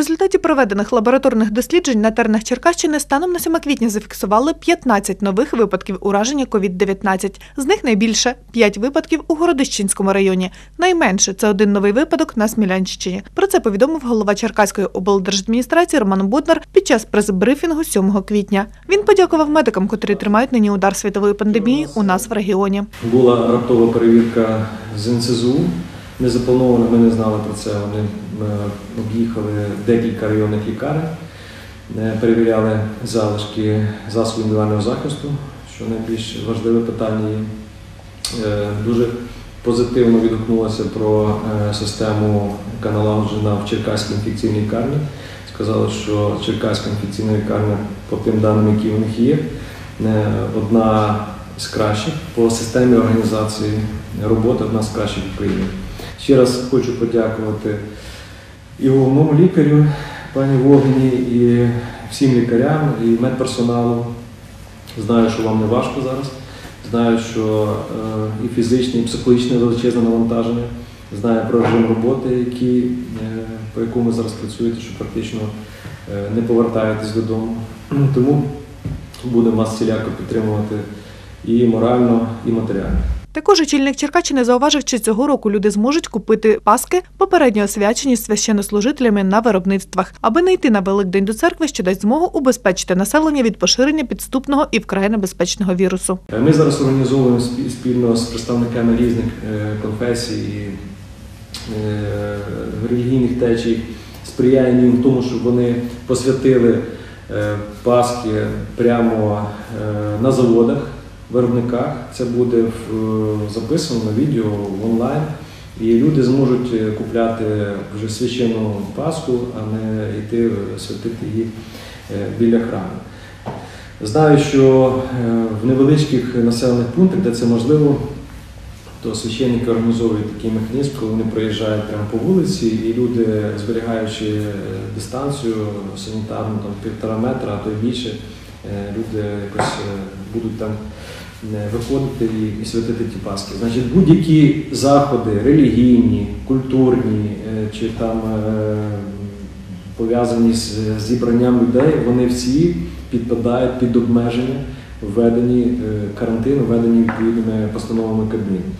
результаті проведених лабораторних досліджень на теренах Черкащини станом на 7 квітня зафіксували 15 нових випадків ураження COVID-19. З них найбільше 5 випадків у Городищенському районі. Найменше це один новий випадок на Смілянщині. Про це повідомив голова Черкаської облдержадміністрації Роман Боднар під час прес-брифінгу 7 квітня. Він подякував медикам, котрі тримають нині удар світової пандемії у нас в регіоні. Була раптова перевірка з НСЗУ. Не заплановано, ми не знали про це. Вони е, об'їхали декілька районних лікарень, е, перевіряли залишки засобів індивідуального захисту, що найбільш важливе питання. є. Е, Дуже позитивно відгукнулося про систему, яка налагоджена в Черкаській інфекційній лікарні. Сказали, що Черкаська інфекційна лікарня, по тим даним, які в них є, одна з кращих по системі організації роботи, одна з кращих в Україні. Ще раз хочу подякувати і головному лікарю, пані Вогні, і всім лікарям, і медперсоналу. Знаю, що вам не важко зараз. Знаю, що е, і фізичне, і психологічне величезне навантаження. Знаю про режим роботи, який, е, по якому ви зараз працюєте, що практично е, не повертаєтесь додому. Тому будемо вас всіляко підтримувати і морально, і матеріально. Також очільник Черкащини зауважив, що цього року люди зможуть купити паски, попередньо освячені священнослужителями на виробництвах, аби не йти на Великдень до церкви, що дасть змогу убезпечити населення від поширення підступного і вкрай небезпечного вірусу. Е, Ми зараз організовуємо спі- спільно з представниками різних е, конфесій, е, релігійних течій, сприяємо їм в тому, щоб вони посвятили Пасхи прямо на заводах, виробниках. Це буде записано на відео в онлайн. І люди зможуть е, купляти вже священну Пасху, а не йти е, святити її е, біля храму. Знаю, що е, в невеличких населених пунктах, де це можливо, то священники організовують такий механізм, коли вони проїжджають прямо по вулиці, і люди, зберігаючи е, дистанцію санітарну, там півтора метра, а то й більше, е, люди якось е, будуть там е, виходити і, святити ті Пасхи. Значить, будь-які заходи релігійні, культурні е, чи там е, пов'язані з зібранням людей, вони всі підпадають під обмеження, введені е, карантину, введені відповідними постановами Кабміну.